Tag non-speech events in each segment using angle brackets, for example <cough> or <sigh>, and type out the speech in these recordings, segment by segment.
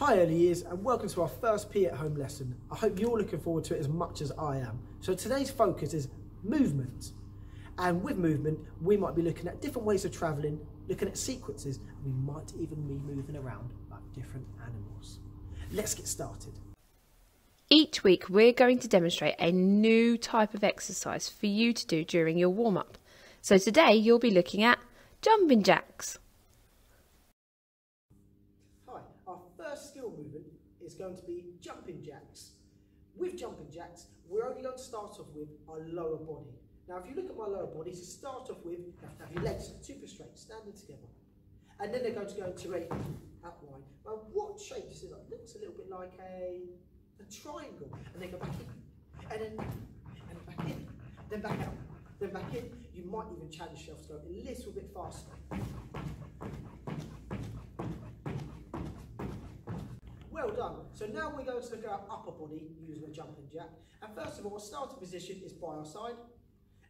Hi early years and welcome to our first PE at home lesson. I hope you're looking forward to it as much as I am. So today's focus is movement. And with movement, we might be looking at different ways of travelling, looking at sequences, and we might even be moving around like different animals. Let's get started. Each week, we're going to demonstrate a new type of exercise for you to do during your warm up. So today, you'll be looking at jumping jacks. Going to be jumping jacks. With jumping jacks, we're only going to start off with our lower body. Now, if you look at my lower body, to start off with, you have to have your legs super straight, standing together. And then they're going to go into a outline. Now, what shape is, it looks a little bit like a a triangle, and then go back in, and then and back in, then back out, then back in. You might even challenge yourself to go a little bit faster. So now we're going to look at our upper body using a jumping jack. And first of all, our starting position is by our side,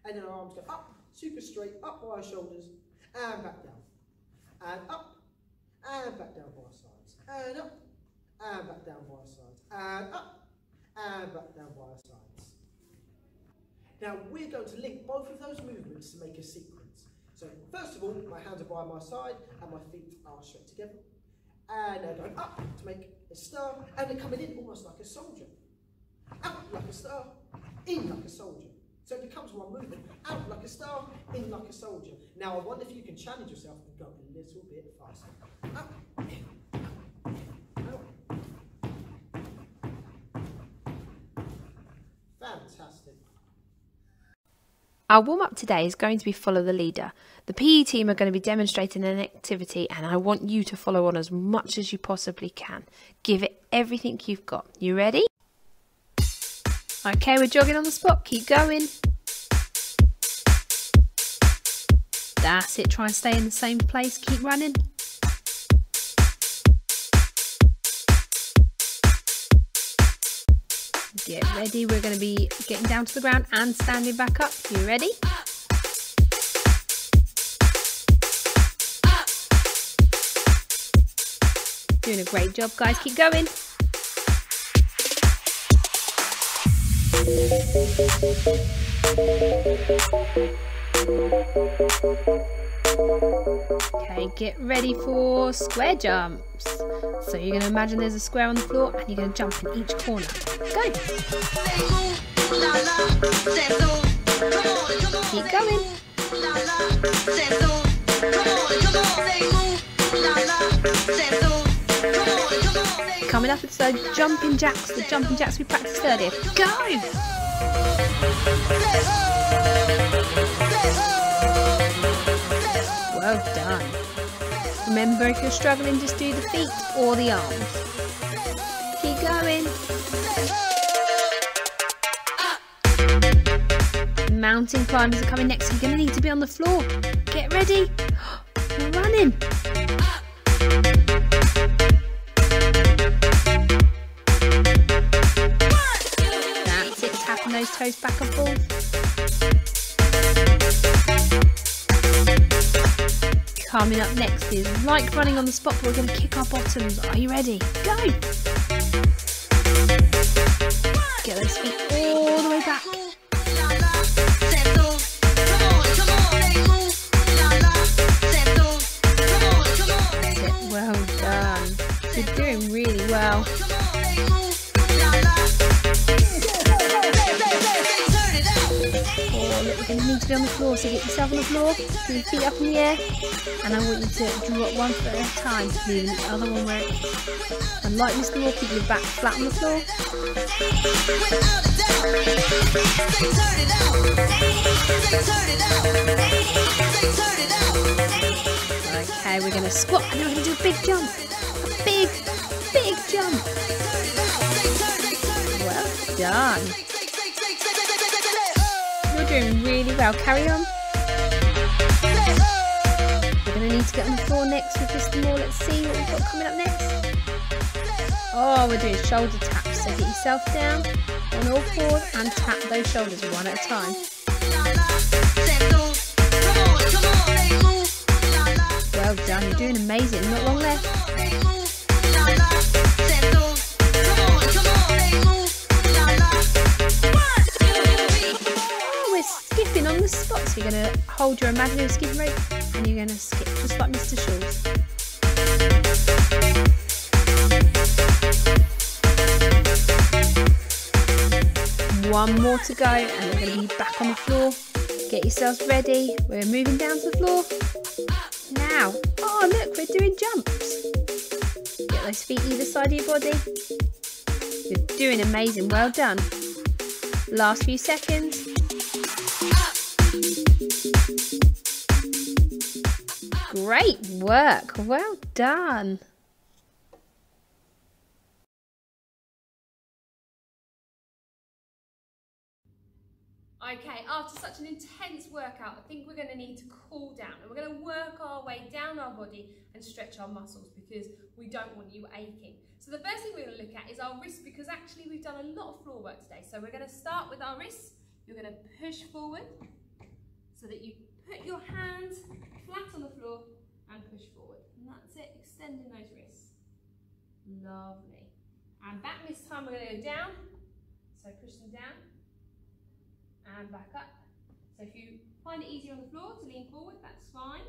and then our arms go up, super straight, up by our shoulders, and back down, and up, and back down by our sides, and up, and back down by our sides, and up, and back down by our sides. Now we're going to link both of those movements to make a sequence. So first of all, my hands are by my side and my feet are straight together. And they're going up to make a star, and they're coming in almost like a soldier. Out like a star, in like a soldier. So it becomes one movement, out like a star, in like a soldier. Now I wonder if you can challenge yourself and go a little bit faster. Up, in, Fantastic. Our warm up today is going to be follow the leader. The PE team are going to be demonstrating an activity, and I want you to follow on as much as you possibly can. Give it everything you've got. You ready? Okay, we're jogging on the spot. Keep going. That's it. Try and stay in the same place. Keep running. Get ready. We're going to be getting down to the ground and standing back up. You ready? Doing a great job, guys. Keep going. Okay, get ready for square jumps. So you're going to imagine there's a square on the floor and you're going to jump in each corner. Go! Keep going. Coming up, it's the jumping jacks, the jumping jacks we practiced earlier. Go! Well done. Remember, if you're struggling, just do the feet or the arms. Keep going. Mountain climbers are coming next. You're going to need to be on the floor. Get ready. <gasps> We're running. That's it. Tapping those toes back and forth. Coming up next is like running on the spot, but we're going to kick our bottoms. Are you ready? Go! Get those feet be on the floor, so get yourself on the floor, put your feet up in the air, and I want you to drop one foot at a time, leaving the other one where it is. And like Mr. Wall, keep your back flat on the floor. Okay, we're going to squat, and then we're going to do a big jump. A big, big jump. Well done. Doing really well. Carry on. We're going to need to get on the floor next with Mr. Moore. Let's see what we've got coming up next. Oh, we're doing shoulder taps. So get yourself down on all fours and tap those shoulders one at a time. Well done. You're doing amazing. Not long left. Hold your imaginary skipping rope and you're going to skip just like Mr. Shaw's. One more to go and we're going to be back on the floor. Get yourselves ready. We're moving down to the floor. Now, oh look, we're doing jumps. Get those feet either side of your body. You're doing amazing, well done. Last few seconds. Great work, well done. Okay, after such an intense workout, I think we're going to need to cool down and we're going to work our way down our body and stretch our muscles because we don't want you aching. So the first thing we're going to look at is our wrists because actually we've done a lot of floor work today. So we're going to start with our wrists. You're going to push forward so that you put your hands flat on the floor and push forward. And that's it, extending those wrists. Lovely. And back this time we're to go down. So push them down and back up. So if you find it easier on the floor to lean forward, that's fine.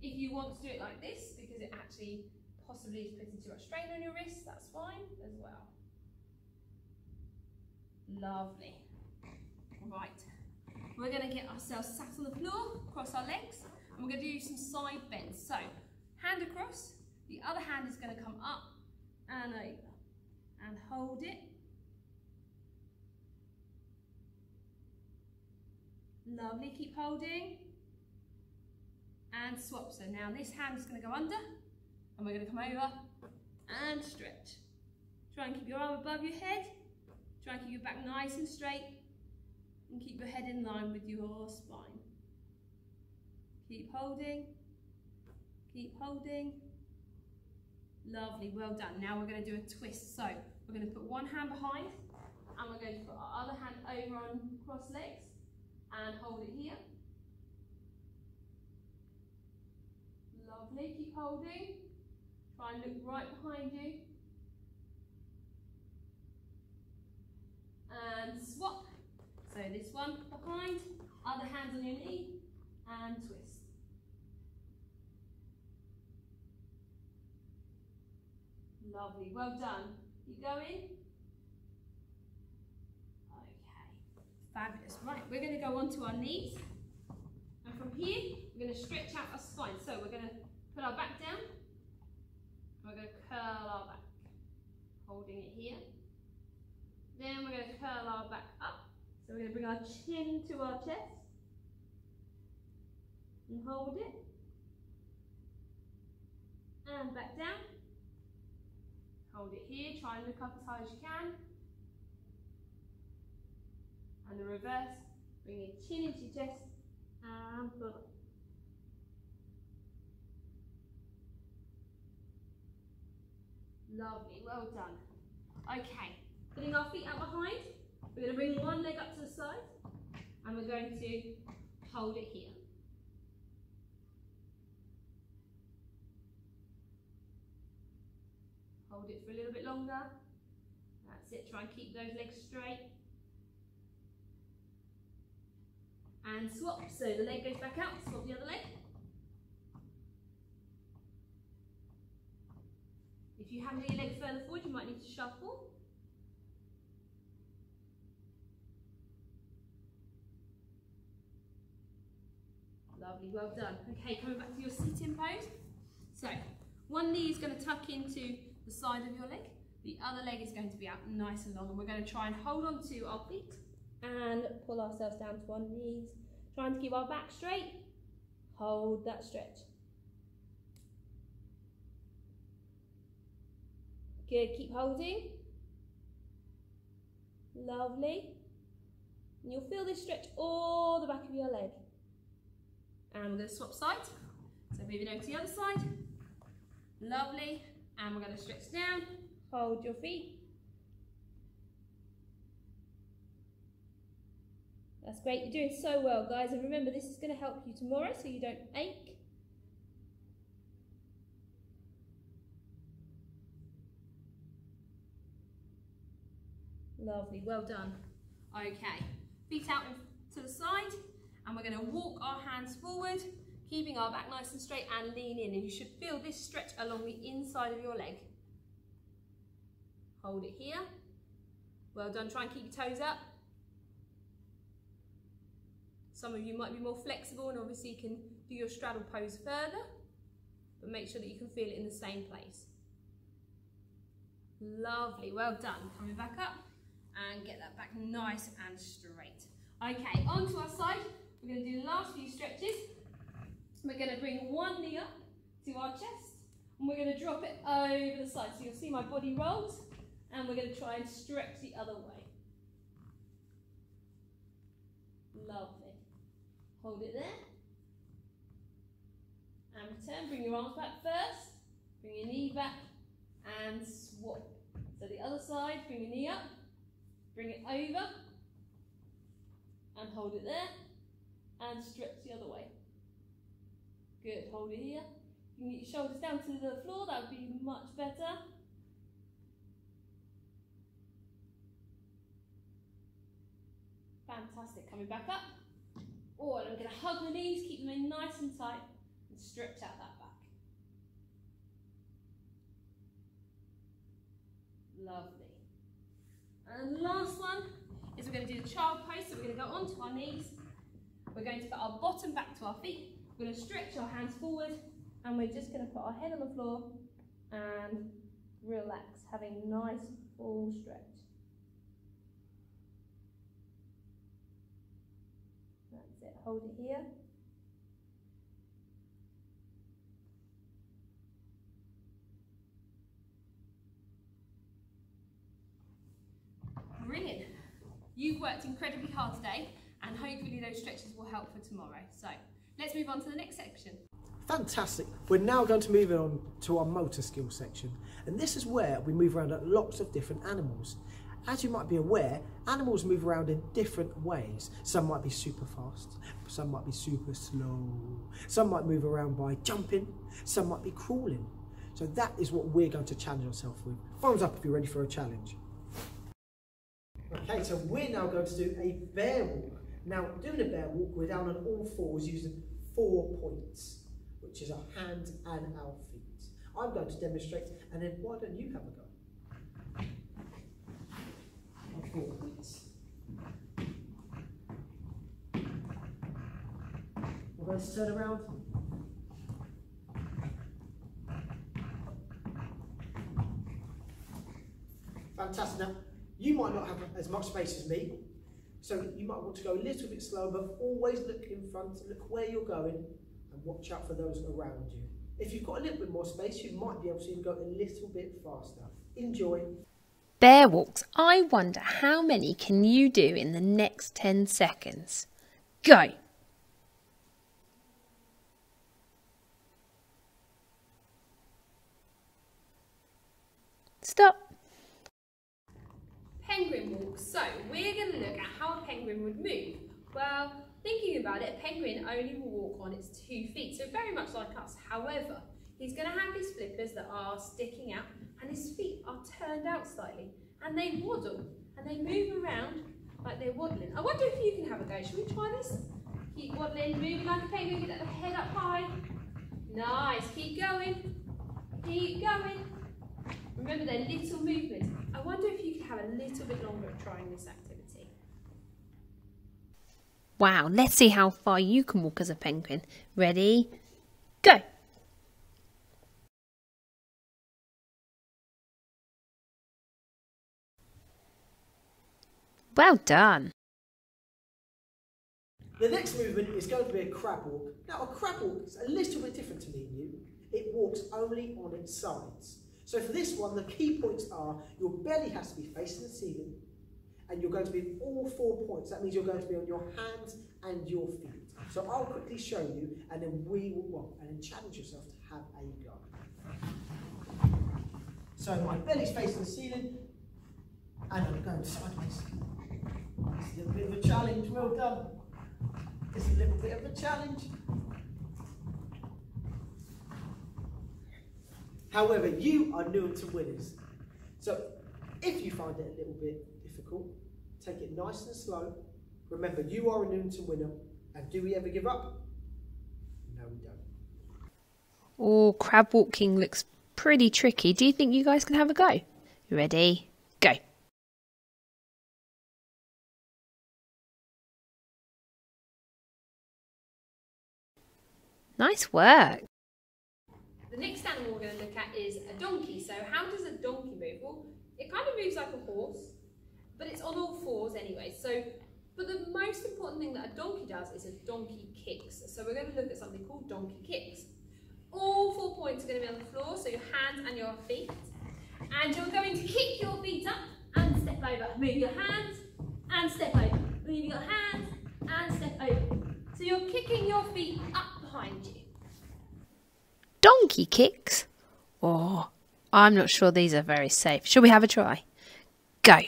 If you want to do it like this, because it actually possibly is putting too much strain on your wrist, that's fine as well. Lovely. Right, we're going to get ourselves sat on the floor, cross our legs, and we're going to do some side bends. So, hand across, the other hand is going to come up and over, and hold it. Lovely, keep holding. And swap. So now this hand is going to go under, and we're going to come over and stretch. Try and keep your arm above your head. Try and keep your back nice and straight and keep your head in line with your spine. Keep holding, keep holding. Lovely, well done. Now we're going to do a twist. So we're going to put one hand behind and we're going to put our other hand over on cross legs and hold it here. Lovely, keep holding. Try and look right behind you. And swap. So this one behind, other hand on your knee, and twist. Lovely, well done. Keep going. Okay, fabulous. Right, we're going to go onto our knees. And from here, we're going to stretch out our spine. So we're going to put our back down. We're going to curl our back, holding it here. Then we're going to curl our back up. So we're going to bring our chin to our chest and hold it. And back down. Hold it here, try and look up as high as you can. And the reverse, bring your chin into your chest and pull up. Lovely, well done. Okay, putting our feet out behind. We're going to bring one leg up to the side and we're going to hold it here. Hold it for a little bit longer. That's it, try and keep those legs straight. And swap, so the leg goes back out, swap the other leg. If you have your leg further forward, you might need to shuffle. Lovely, well done. Okay, coming back to your sitting pose. So, one knee is going to tuck into the side of your leg. The other leg is going to be out nice and long and we're going to try and hold on to our feet and pull ourselves down to our knees. Trying to keep our back straight. Hold that stretch. Good, keep holding. Lovely. And you'll feel this stretch all the back of your leg. And we're going to swap sides. So moving over to the other side. Lovely. And we're going to stretch down. Hold your feet. That's great. You're doing so well, guys. And remember, this is going to help you tomorrow so you don't ache. Lovely. Well done. Okay. Feet out to the side And we're going to walk our hands forward, keeping our back nice and straight and lean in. And you should feel this stretch along the inside of your leg. Hold it here. Well done. Try and keep your toes up. Some of you might be more flexible and obviously you can do your straddle pose further, but make sure that you can feel it in the same place. Lovely, well done. Coming back up and get that back nice and straight. Okay, onto our side. We're going to do the last few stretches. We're going to bring one knee up to our chest and we're going to drop it over the side. So you'll see my body rolls and we're going to try and stretch the other way. Lovely. Hold it there. And return. Bring your arms back first. Bring your knee back and swap. So the other side, bring your knee up. Bring it over. And hold it there. And stretch the other way. Good. Hold it here. You can get your shoulders down to the floor. That would be much better. Fantastic. Coming back up. Oh, and I'm going to hug the knees, keep them in nice and tight, and stretch out that back. Lovely. And last one is we're going to do the child pose. So we're going to go onto our knees. We're going to put our bottom back to our feet. We're going to stretch our hands forward, and we're just going to put our head on the floor and relax, having a nice full stretch. That's it, hold it here. Brilliant. You've worked incredibly hard today and hopefully those stretches will help for tomorrow. So let's move on to the next section. Fantastic. We're now going to move on to our motor skill section. And this is where we move around at lots of different animals. As you might be aware, animals move around in different ways. Some might be super fast, some might be super slow, some might move around by jumping, some might be crawling. So that is what we're going to challenge ourselves with. Thumbs up if you're ready for a challenge. Okay, so we're now going to do a bear walk. Now, doing a bear walk, we're down on all fours using four points, which is our hands and our feet. I'm going to demonstrate, and then why don't you have a go? forwards. We're going to turn around. Fantastic. Now, you might not have as much space as me, so you might want to go a little bit slower, but always look in front, look where you're going, and watch out for those around you. If you've got a little bit more space, you might be able to go a little bit faster. Enjoy. Bear walks. I wonder how many can you do in the next 10 seconds? Go! Stop. Penguin walks. So we're going to look at how a penguin would move. Well, thinking about it, a penguin only will walk on its two feet, so very much like us. However, he's going to have his flippers that are sticking out and his feet are turned out slightly and they waddle and they move around like they're waddling. I wonder if you can have a go. Should we try this? Keep waddling, moving like a penguin, get the head up high. Nice, keep going, keep going. Remember they're little movements. I wonder if you could have a little bit longer of trying this activity. Wow, let's see how far you can walk as a penguin. Ready? Go! Well done. The next movement is going to be a crab walk. Now, a crab walk is a little bit different to me and you. It walks only on its sides. So for this one, the key points are your belly has to be facing the ceiling, and you're going to be in all four points. That means you're going to be on your hands and your feet. So I'll quickly show you, and then we will walk, and then challenge yourself to have a go. So my belly's facing the ceiling, and I'm going sideways. It's a little bit of a challenge, well done. It's a little bit of a challenge. However, you are Newington winners. So if you find it a little bit difficult, take it nice and slow. Remember, you are a Newington winner And do we ever give up? No, we don't. Oh, crab walking looks pretty tricky. Do you think you guys can have a go? You ready? Go. Nice work. The next animal we're going to look at is a donkey. So how does a donkey move? Well, it kind of moves like a horse, but it's on all fours anyway. So, but the most important thing that a donkey does is a donkey kicks. So we're going to look at something called donkey kicks. All four points are going to be on the floor, so your hands and your feet. And you're going to kick your feet up and step over. Move your hands and step over. Move your hands and step over. So you're kicking your feet up behind you. Donkey kicks? Oh, I'm not sure these are very safe. Shall we have a try? Go.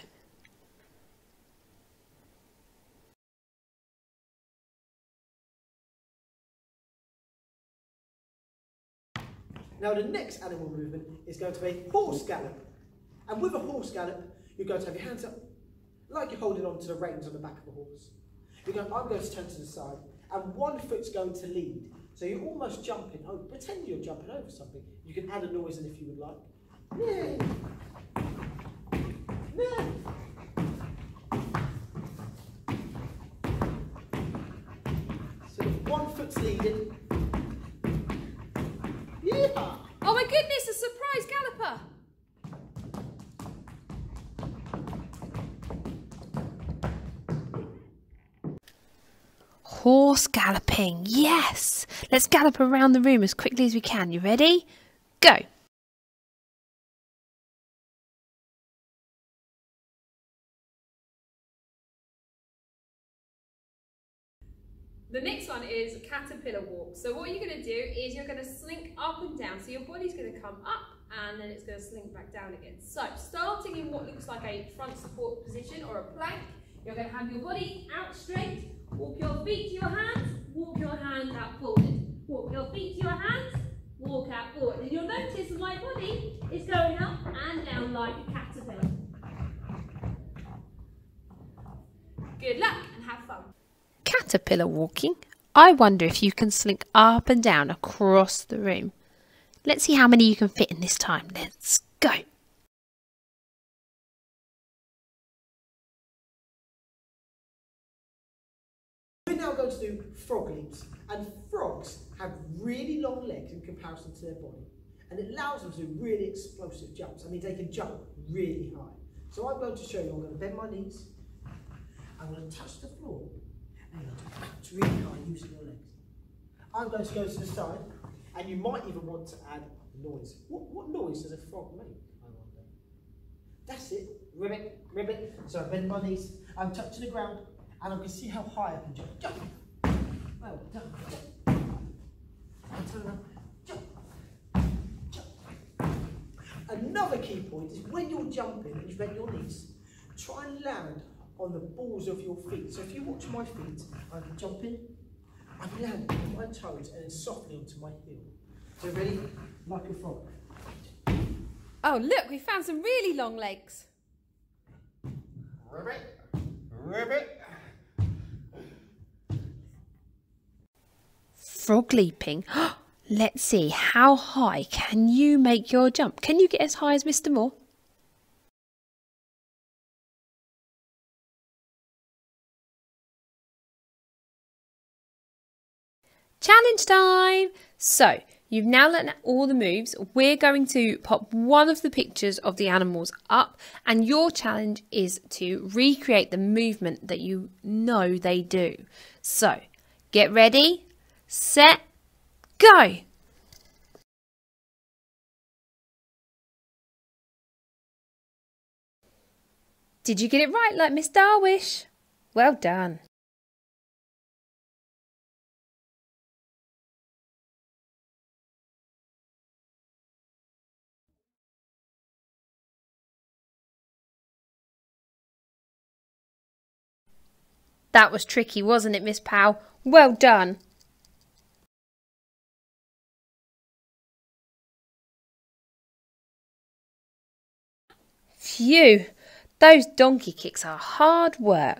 Now the next animal movement is going to be horse gallop. And with a horse gallop, you're going to have your hands up like you're holding on to the reins on the back of a horse. You're going, I'm going to turn to the side and one foot's going to lead. So you're almost jumping over, pretend you're jumping over something. You can add a noise in if you would like. Yeah. Yeah. So one foot's leading. Yeah. Oh my goodness, Horse galloping. Yes. Let's gallop around the room as quickly as we can. You ready? Go. The next one is caterpillar walk. So what you're going to do is you're going to slink up and down. So your body's going to come up and then it's going to slink back down again. So starting in what looks like a front support position or a plank, you're going to have your body out straight, walk your feet to your hands, walk your hands out forward. Walk your feet to your hands, walk out forward. And you'll notice my body is going up and down like a caterpillar. Good luck and have fun. Caterpillar walking. I wonder if you can slink up and down across the room. Let's see how many you can fit in this time. Let's frog leaps. And frogs have really long legs in comparison to their body. And it allows them to do really explosive jumps. I mean, they can jump really high. So I'm going to show you, I'm going to bend my knees. I'm going to touch the floor. And you're going to bounce really high using your legs. I'm going to go to the side. And you might even want to add noise. What, what noise does a frog make, I wonder? That's it. Ribbit, ribbit. So I bend my knees. I'm touching the ground. And I can see how high I can jump. Jump. Well done. And turn around. Jump. Jump. Another key point is when you're jumping and you bend your knees, try and land on the balls of your feet. So if you watch my feet, I'm jumping, I'm landing on my toes and then softly onto my heel. So ready? Like a frog. Oh, look, we found some really long legs. Ribbit. Ribbit. Frog leaping. <gasps> Let's see, how high can you make your jump? Can you get as high as Mr. Moore? Challenge time! So, you've now learned all the moves. We're going to pop one of the pictures of the animals up, and your challenge is to recreate the movement that you know they do. So, get ready, set, go! Did you get it right like Miss Darwish? Well done. That was tricky, wasn't it, Miss Powell? Well done. Phew! Those donkey kicks are hard work.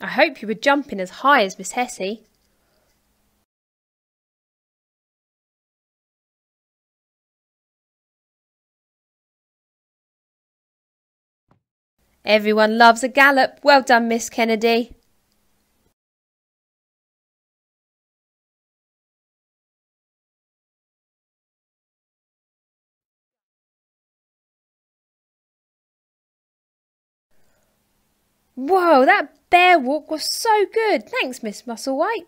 I hope you were jumping as high as Miss Hessie. Everyone loves a gallop. Well done, Miss Kennedy. Whoa, that bear walk was so good. Thanks, Miss Musselwhite.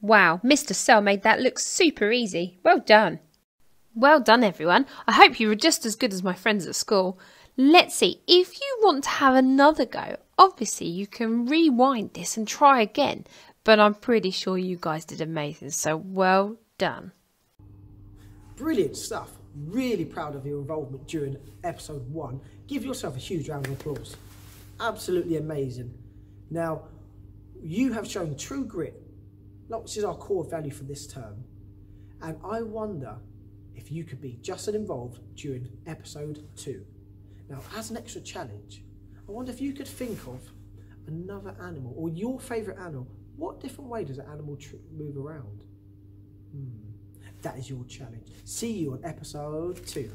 Wow, Mr. Cell made that look super easy. Well done. Well done, everyone. I hope you were just as good as my friends at school. Let's see, if you want to have another go, obviously you can rewind this and try again, but I'm pretty sure you guys did amazing, so well done. Brilliant stuff. Really proud of your involvement during episode one. Give yourself a huge round of applause. Absolutely amazing. Now, you have shown true grit, which is our core value for this term. And I wonder if you could be just as involved during episode two. Now, as an extra challenge, I wonder if you could think of another animal or your favourite animal. What different way does an animal move around? Hmm. That is your challenge. See you on episode two.